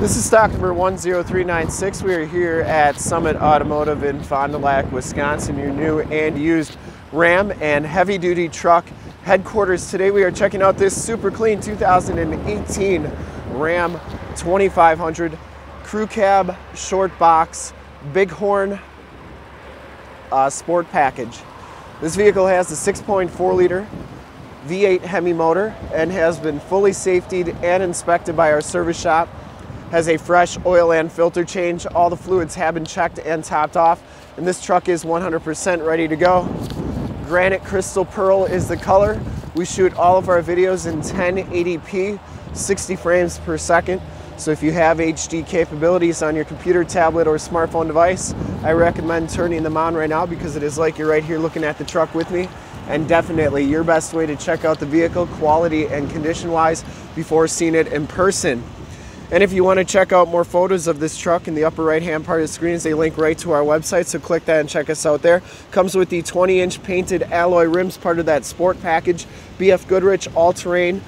This is stock number 10396. We are here at Summit Automotive in Fond du Lac, Wisconsin, your new and used Ram and heavy duty truck headquarters. Today we are checking out this super clean 2018 Ram 2500 crew cab, short box, bighorn uh, sport package. This vehicle has a 6.4 liter V8 Hemi motor and has been fully safetied and inspected by our service shop has a fresh oil and filter change. All the fluids have been checked and topped off, and this truck is 100% ready to go. Granite Crystal Pearl is the color. We shoot all of our videos in 1080p, 60 frames per second. So if you have HD capabilities on your computer, tablet, or smartphone device, I recommend turning them on right now because it is like you're right here looking at the truck with me. And definitely your best way to check out the vehicle quality and condition wise before seeing it in person. And if you want to check out more photos of this truck in the upper right hand part of the screen is a link right to our website, so click that and check us out there. Comes with the 20 inch painted alloy rims, part of that sport package. BF Goodrich all-terrain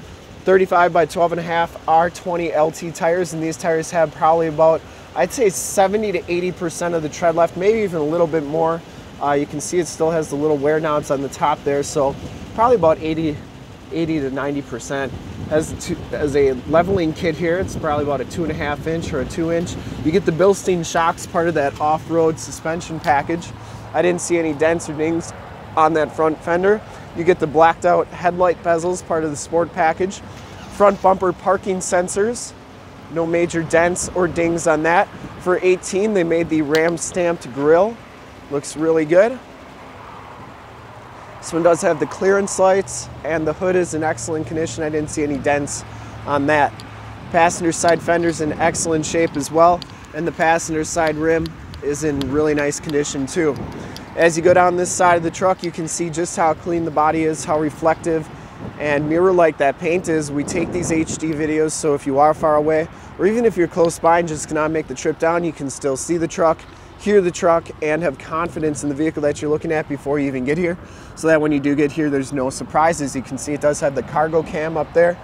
35 by 12 and a half R20 LT tires, and these tires have probably about, I'd say 70 to 80% of the tread left, maybe even a little bit more. Uh, you can see it still has the little wear knobs on the top there, so probably about 80, 80 to 90% has, two, has a leveling kit here. It's probably about a two and a half inch or a two inch. You get the Bilstein shocks, part of that off-road suspension package. I didn't see any dents or dings on that front fender. You get the blacked out headlight bezels, part of the sport package. Front bumper parking sensors. No major dents or dings on that. For 18, they made the Ram stamped grille. Looks really good. This one does have the clearance lights and the hood is in excellent condition. I didn't see any dents on that. Passenger side fender's in excellent shape as well and the passenger side rim is in really nice condition too. As you go down this side of the truck you can see just how clean the body is, how reflective and mirror like that paint is. We take these HD videos so if you are far away or even if you're close by and just cannot make the trip down you can still see the truck hear the truck and have confidence in the vehicle that you're looking at before you even get here so that when you do get here there's no surprises. You can see it does have the cargo cam up there.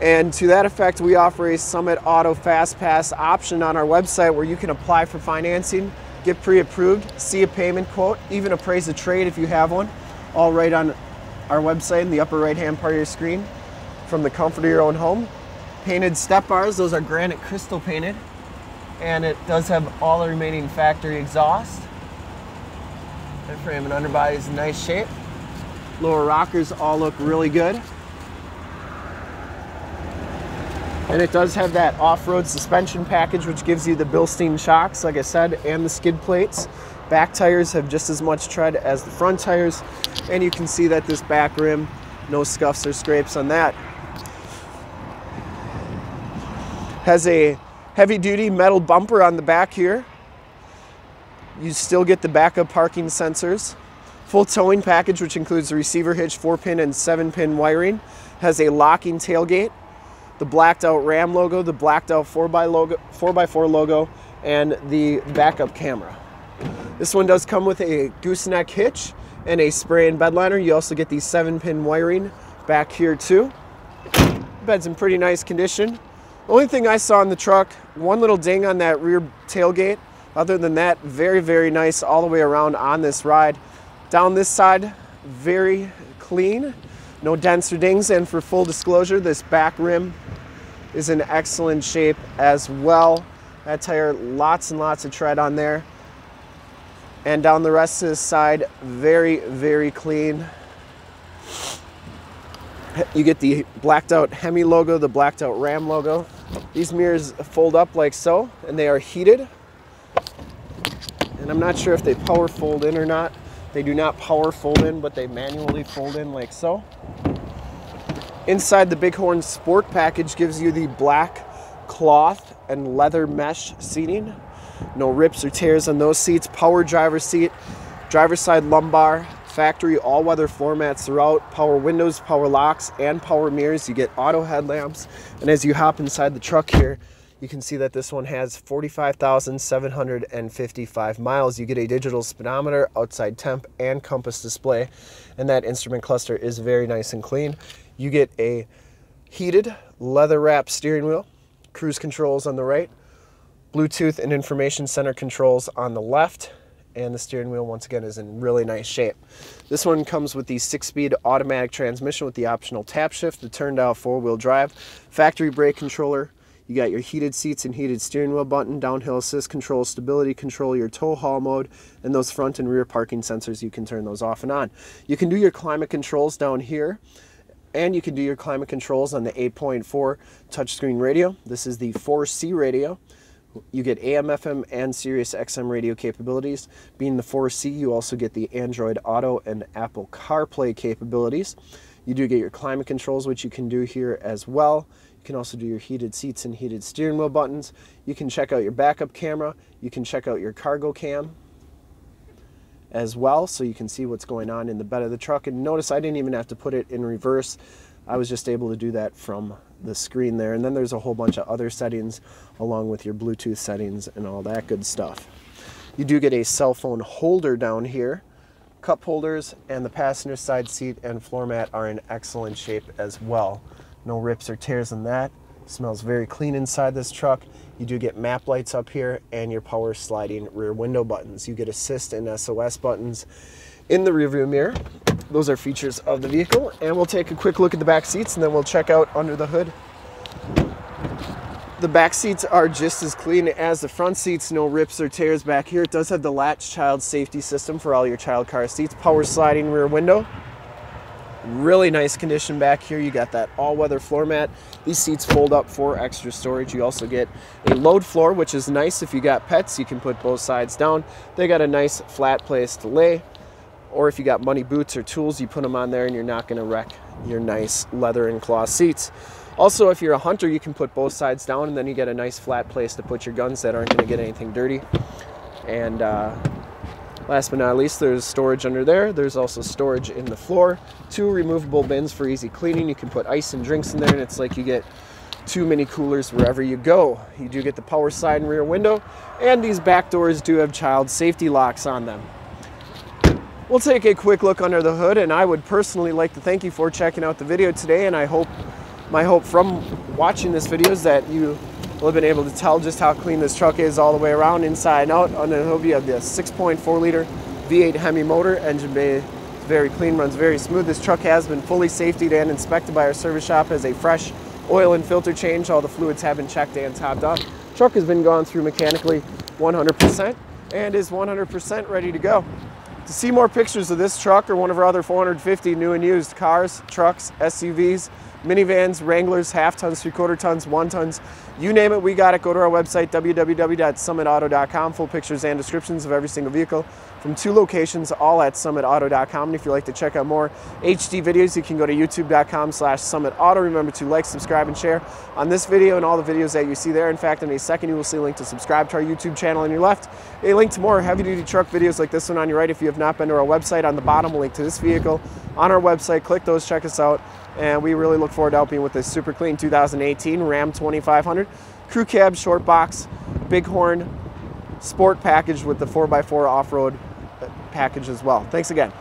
And to that effect we offer a summit auto fast pass option on our website where you can apply for financing get pre-approved see a payment quote even appraise a trade if you have one all right on our website in the upper right hand part of your screen from the comfort of your own home. Painted step bars those are granite crystal painted and it does have all the remaining factory exhaust. The frame and underbody is in nice shape. Lower rockers all look really good. And it does have that off-road suspension package which gives you the Bilstein shocks, like I said, and the skid plates. Back tires have just as much tread as the front tires. And you can see that this back rim, no scuffs or scrapes on that. Has a heavy duty metal bumper on the back here. You still get the backup parking sensors. Full towing package, which includes the receiver hitch, 4 pin and 7 pin wiring. Has a locking tailgate, the blacked out Ram logo, the blacked out 4x logo, 4x4 logo, and the backup camera. This one does come with a gooseneck hitch and a spray and bed liner. You also get the 7 pin wiring back here too. Bed's in pretty nice condition. Only thing I saw in the truck, one little ding on that rear tailgate. Other than that, very, very nice all the way around on this ride. Down this side, very clean. No dents or dings. And for full disclosure, this back rim is in excellent shape as well. That tire, lots and lots of tread on there. And down the rest of the side, very, very clean. You get the blacked out Hemi logo, the blacked out Ram logo. These mirrors fold up like so, and they are heated. And I'm not sure if they power fold in or not. They do not power fold in, but they manually fold in like so. Inside the Bighorn Sport package gives you the black cloth and leather mesh seating. No rips or tears on those seats. Power driver seat, driver side lumbar, factory all-weather floor mats throughout, power windows, power locks, and power mirrors. You get auto headlamps. And as you hop inside the truck here, you can see that this one has 45,755 miles. You get a digital speedometer, outside temp, and compass display. And that instrument cluster is very nice and clean. You get a heated leather wrapped steering wheel, cruise controls on the right, Bluetooth and information center controls on the left, and the steering wheel once again is in really nice shape. This one comes with the six-speed automatic transmission with the optional tap shift, the turned out four-wheel drive, factory brake controller, you got your heated seats and heated steering wheel button, downhill assist control, stability control, your tow haul mode, and those front and rear parking sensors, you can turn those off and on. You can do your climate controls down here, and you can do your climate controls on the 8.4 touchscreen radio. This is the 4C radio. You get AM, FM, and Sirius XM radio capabilities. Being the 4C, you also get the Android Auto and Apple CarPlay capabilities. You do get your climate controls, which you can do here as well. You can also do your heated seats and heated steering wheel buttons. You can check out your backup camera. You can check out your cargo cam as well so you can see what's going on in the bed of the truck. And notice I didn't even have to put it in reverse. I was just able to do that from the screen there. And then there's a whole bunch of other settings along with your Bluetooth settings and all that good stuff. You do get a cell phone holder down here. Cup holders and the passenger side seat and floor mat are in excellent shape as well. No rips or tears in that. Smells very clean inside this truck. You do get map lights up here and your power sliding rear window buttons. You get assist and SOS buttons in the rearview mirror. Those are features of the vehicle. And we'll take a quick look at the back seats and then we'll check out under the hood. The back seats are just as clean as the front seats, no rips or tears back here. It does have the latch child safety system for all your child car seats, power sliding rear window. Really nice condition back here. You got that all-weather floor mat. These seats fold up for extra storage. You also get a load floor, which is nice if you got pets. You can put both sides down. They got a nice flat place to lay. Or if you got money boots or tools, you put them on there and you're not gonna wreck your nice leather and cloth seats. Also, if you're a hunter, you can put both sides down and then you get a nice flat place to put your guns that aren't gonna get anything dirty. And uh, last but not least, there's storage under there. There's also storage in the floor. Two removable bins for easy cleaning. You can put ice and drinks in there and it's like you get two mini coolers wherever you go. You do get the power side and rear window, and these back doors do have child safety locks on them. We'll take a quick look under the hood, and I would personally like to thank you for checking out the video today, and I hope, my hope from watching this video is that you will have been able to tell just how clean this truck is all the way around, inside and out. Under the hood, you have the 6.4 liter V8 Hemi motor, engine bay very clean, runs very smooth. This truck has been fully safetied and inspected by our service shop as a fresh oil and filter change. All the fluids have been checked and topped off. Truck has been gone through mechanically 100% and is 100% ready to go. To see more pictures of this truck or one of our other 450 new and used cars, trucks, SUVs, minivans, Wranglers, half tons, three quarter tons, one tons, you name it, we got it. Go to our website, www.summitauto.com. Full pictures and descriptions of every single vehicle from two locations, all at summitauto.com. And if you'd like to check out more HD videos, you can go to youtube.com slash summitauto. Remember to like, subscribe, and share on this video and all the videos that you see there. In fact, in a second, you will see a link to subscribe to our YouTube channel on your left, a link to more heavy-duty truck videos like this one on your right. If you have not been to our website, on the bottom, a link to this vehicle on our website. Click those, check us out, and we really look forward to helping with this super clean 2018 Ram 2500 crew cab, short box, bighorn, sport package with the 4x4 off-road package as well. Thanks again.